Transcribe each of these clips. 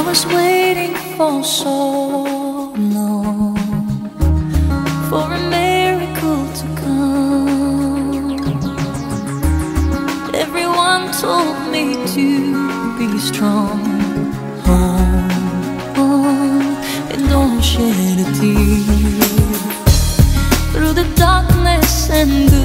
I was waiting for so long for a miracle to come. Everyone told me to be strong. On, on, and don't shed a tear. Through the darkness and the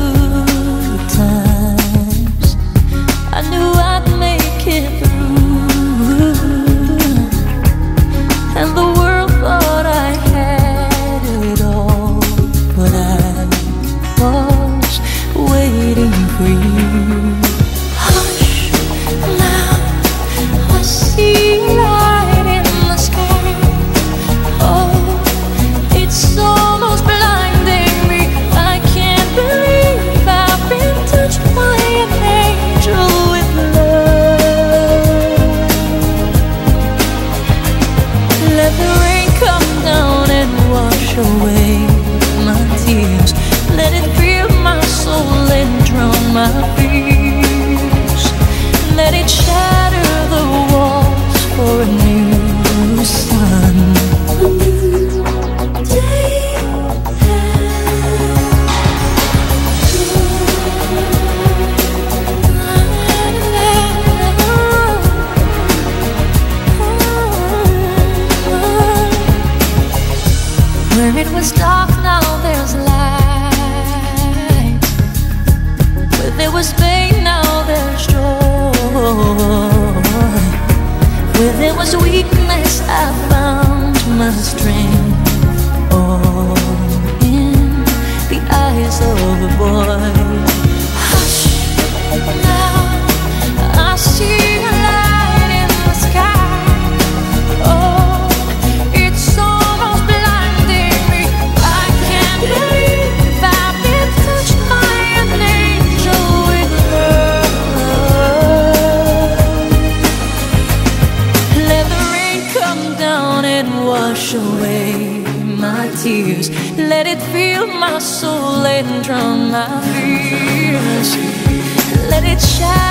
weakness I found my strength. All in the eyes of a boy. away my tears. Let it fill my soul and drown my fears. Let it shine.